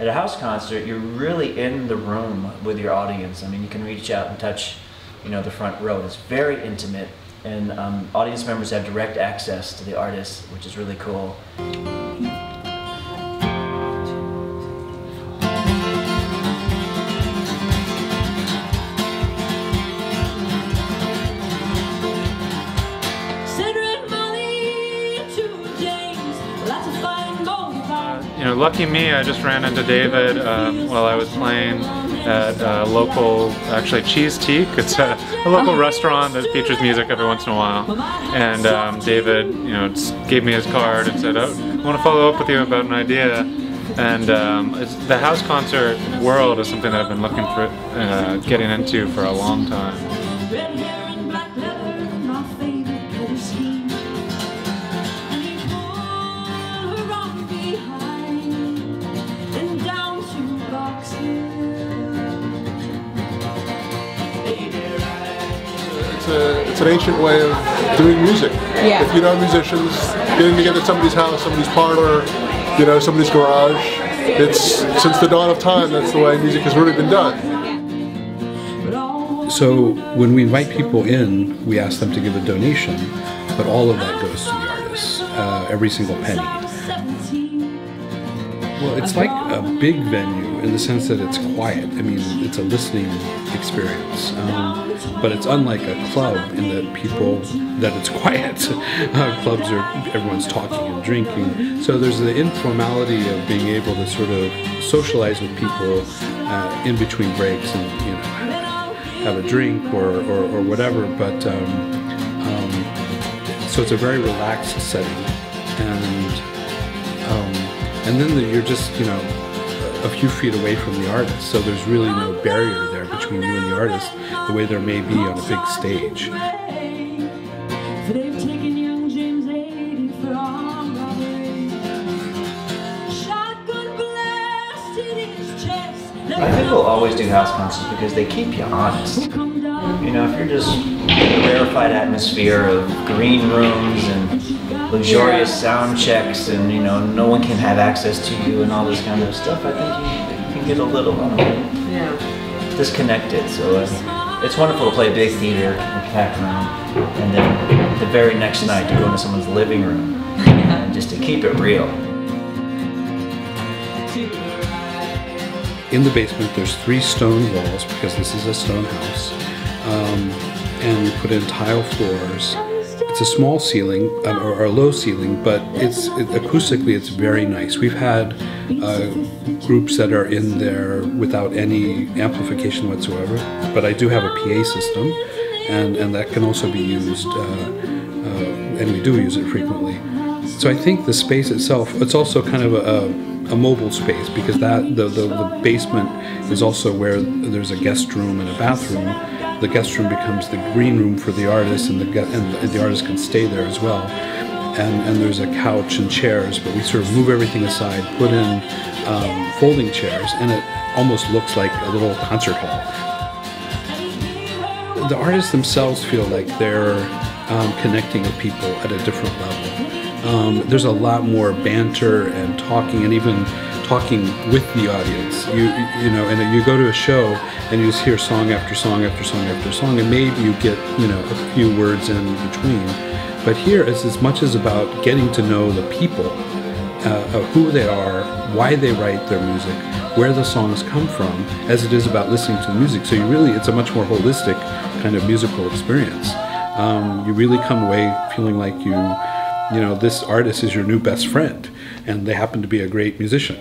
At a house concert, you're really in the room with your audience. I mean, you can reach out and touch, you know, the front row. It's very intimate, and um, audience members have direct access to the artist, which is really cool. Know, lucky me, I just ran into David um, while I was playing at a local, actually Cheesetique. It's a, a, local restaurant that features music every once in a while. And um, David, you know, gave me his card and said, oh, I want to follow up with you about an idea. And um, the house concert world is something that I've been looking for, uh, getting into for a long time. It's an ancient way of doing music. Yeah. If you know musicians, getting together at somebody's house, somebody's parlor, you know, somebody's garage, it's since the dawn of time, that's the way music has really been done. So when we invite people in, we ask them to give a donation, but all of that goes to the artists, uh, every single penny. Well, it's like a big venue in the sense that it's quiet. I mean, it's a listening experience, um, but it's unlike a club in that people that it's quiet. uh, clubs are everyone's talking and drinking, so there's the informality of being able to sort of socialize with people uh, in between breaks and you know have a drink or or, or whatever. But um, um, so it's a very relaxed setting and. Um, and then the, you're just you know a few feet away from the artist. So there's really no barrier there between you and the artist the way there may be on a big stage. I think we'll always do house concerts because they keep you honest. You know, if you're just in a rarefied atmosphere of green rooms and luxurious sound checks and, you know, no one can have access to you and all this kind of stuff, I think you, you can get a little yeah. disconnected. So uh, it's wonderful to play a big theater, a packed room, and then the very next night to go into someone's living room and just to keep it real. In the basement, there's three stone walls because this is a stone house, um, and we put in tile floors. It's a small ceiling um, or, a low ceiling, but it's it, acoustically it's very nice. We've had uh, groups that are in there without any amplification whatsoever, but I do have a PA system, and and that can also be used, uh, uh, and we do use it frequently. So I think the space itself, it's also kind of a, a a mobile space because that the, the, the, basement is also where there's a guest room and a bathroom. The guest room becomes the green room for the artist, and the and the artist can stay there as well. And and there's a couch and chairs, but we sort of move everything aside, put in um, folding chairs, and it almost looks like a little concert hall. The artists themselves feel like they're um, connecting with people at a different level. Um, there's a lot more banter and talking, and even talking with the audience. You you know, and you go to a show and you just hear song after song after song after song, and maybe you get you know a few words in between. But here, it's as much as about getting to know the people, uh, who they are, why they write their music, where the songs come from, as it is about listening to the music. So you really, it's a much more holistic kind of musical experience. Um, you really come away feeling like you you know, this artist is your new best friend, and they happen to be a great musician.